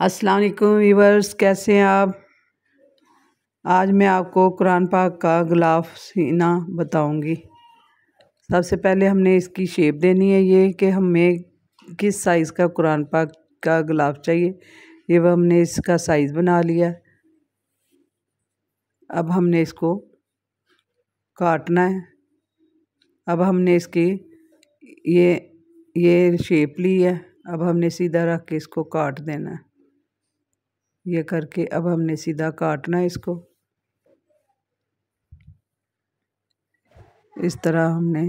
अस्सलाम वालेकुम वीवर्स कैसे हैं आप? आज मैं आपको कुरान पाक का गिलाफ सीना बताऊँगी। सबसे पहले हमने इसकी शेप देनी है ये कि हमें किस साइज़ का कुरान पाक का गिलाफ चाहिए। ये वह हमने इसका साइज़ बना लिया अब हमने इसको काटना है। अब हमने इसकी ये ये शेप ली है। अब हमने सीधा रख के इसको काट देना है। ये करके अब हमने सीधा काटना है इसको। इस तरह हमने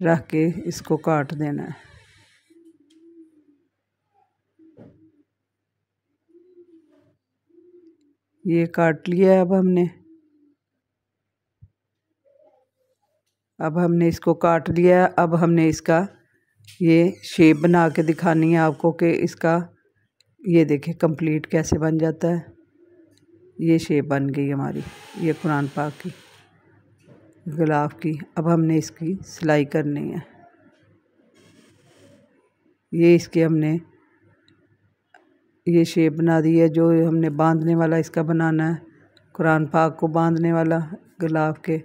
रख के इसको काट देना है। ये काट लिया अब हमने। अब हमने इसको काट लिया अब हमने इसका ये शेप बना के दिखानी है आपको कि इसका ये देखें कंप्लीट कैसे बन जाता है। ये शेप बन गई हमारी, ये कुरान पाक की, गुलाब की। अब हमने इसकी सिलाई करनी है। ये इसके हमने, ये शेप बना दी है जो हमने बांधने वाला इसका बनाना है। कुरान पाक को बांधने वाला गुलाब के।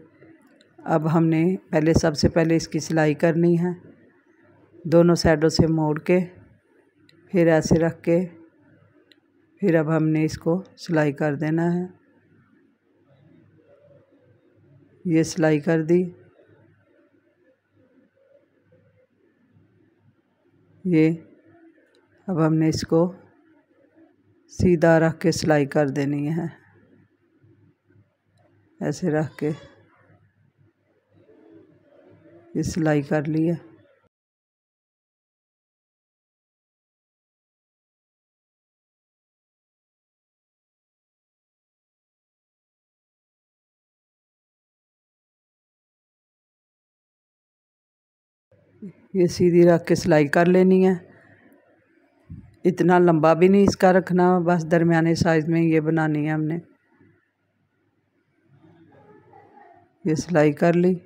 अब हमने पहले, सबसे पहले इसकी सिलाई करनी है। दोनों साइडों से मोड़ के, फिर ऐसे रख के फिर अब हमने इसको सिलाई कर देना है। ये सिलाई कर दी। ये अब हमने इसको सीधा रख के सिलाई कर देनी है। ऐसे रख के ये सिलाई कर ली है। ये सीधी रख के सिलाई कर लेनी है। इतना लंबा भी नहीं इसका रखना, बस दरमियाने साइज़ में ये बनानी है हमने। ये सिलाई कर ली।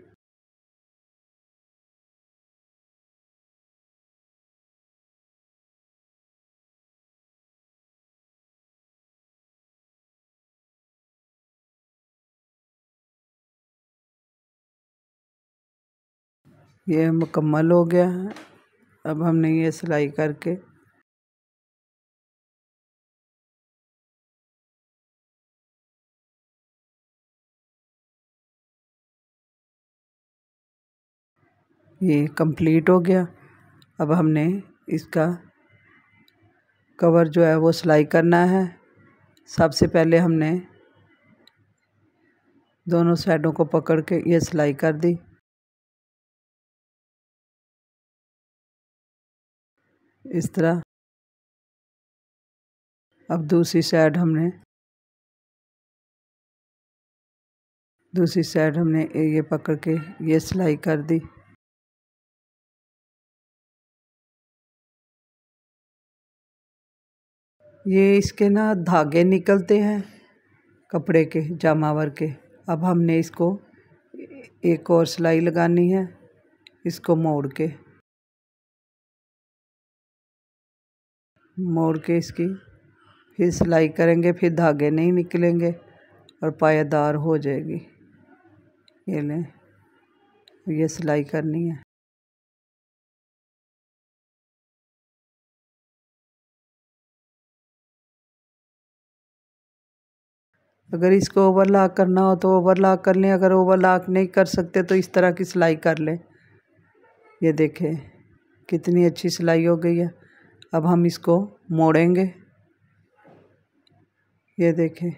ये मुकम्मल हो गया है। अब हमने ये सिलाई करके ये कंप्लीट हो गया। अब हमने इसका कवर जो है वो सिलाई करना है। सबसे पहले हमने दोनों साइडों को पकड़ के ये सिलाई कर दी। इस तरह। अब दूसरी साइड हमने दूसरी साइड हमने ये पकड़ के ये सिलाई कर दी। ये इसके ना धागे निकलते हैं कपड़े के, जामावर के। अब हमने इसको एक और सिलाई लगानी है, इसको मोड़ के। मोड़ के इसकी, फिर सिलाई करेंगे, फिर धागे नहीं निकलेंगे और पायादार हो जाएगी। ये लें ये सिलाई करनी है। अगर इसको ओवरलॉक करना हो तो ओवरलॉक कर लें, अगर ओवरलॉक नहीं कर सकते तो इस तरह की सिलाई कर लें। ये देखें, कितनी अच्छी सिलाई हो गई है। अब हम इसको मोड़ेंगे। ये देखें,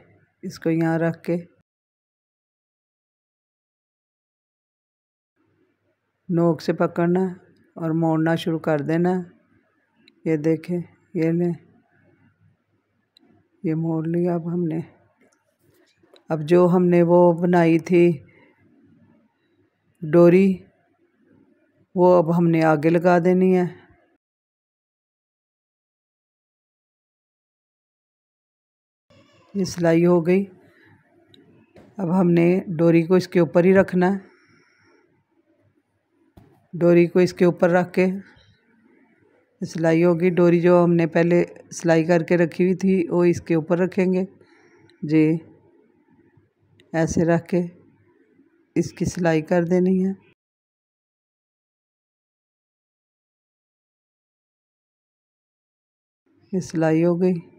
इसको यहाँ रख के। नोक से पकड़ना और मोड़ना शुरू कर देना। ये देखें, ये लें। ये मोड़ लिया अब हमने। अब जो हमने वो बनाई थी डोरी, वो अब हमने आगे लगा देनी है। ये सिलाई हो गई। अब हमने डोरी को इसके ऊपर ही रखना है। डोरी को इसके ऊपर रख के सिलाई होगी। डोरी जो हमने पहले सिलाई करके रखी हुई थी, वो इसके ऊपर रखेंगे। जी, ऐसे रख के इसकी सिलाई कर देनी है। ये सिलाई हो गई।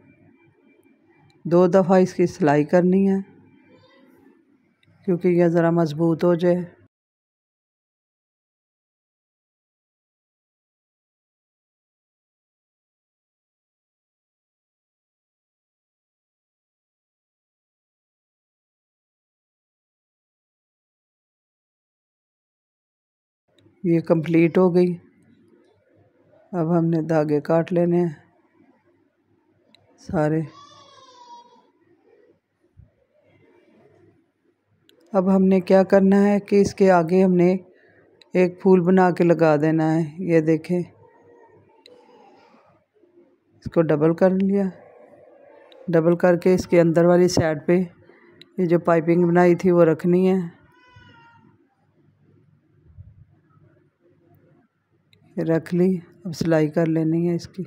दो दफ़ा इसकी सिलाई करनी है, क्योंकि यह ज़रा मज़बूत हो जाए। ये कंप्लीट हो गई। अब हमने धागे काट लेने हैं, सारे। अब हमने क्या करना है कि इसके आगे हमने एक फूल बना के लगा देना है, ये देखें। इसको डबल कर लिया। डबल करके इसके अंदर वाली साइड पे ये जो पाइपिंग बनाई थी वो रखनी है। रख ली, अब सिलाई कर लेनी है इसकी।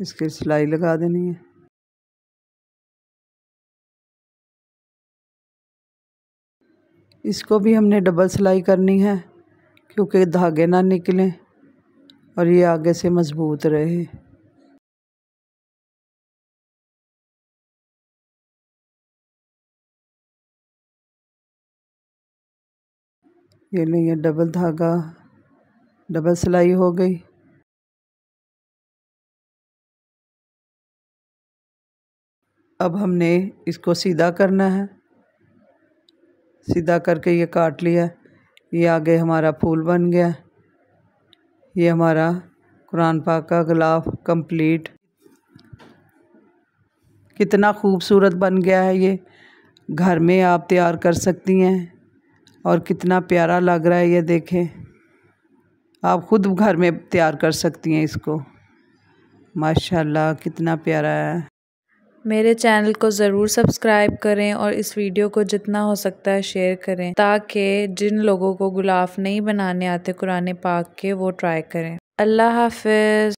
इसकी सिलाई लगा देनी है। इसको भी हमने डबल सिलाई करनी है, क्योंकि धागे ना निकलें और ये आगे से मज़बूत रहे। ये है, डबल धागा, डबल सिलाई हो गई। अब हमने इसको सीधा करना है। सीधा करके ये काट लिया। ये आगे हमारा फूल बन गया। ये हमारा कुरान पाक का गिलाफ कंप्लीट। कितना खूबसूरत बन गया है ये। घर में आप तैयार कर सकती हैं और कितना प्यारा लग रहा है ये देखें। आप ख़ुद घर में तैयार कर सकती हैं इसको। माशाल्लाह, कितना प्यारा है। मेरे चैनल को ज़रूर सब्सक्राइब करें और इस वीडियो को जितना हो सकता है शेयर करें, ताकि जिन लोगों को गुलाफ नहीं बनाने आते कुरान पाक के, वो ट्राई करें। अल्लाह हाफिज़।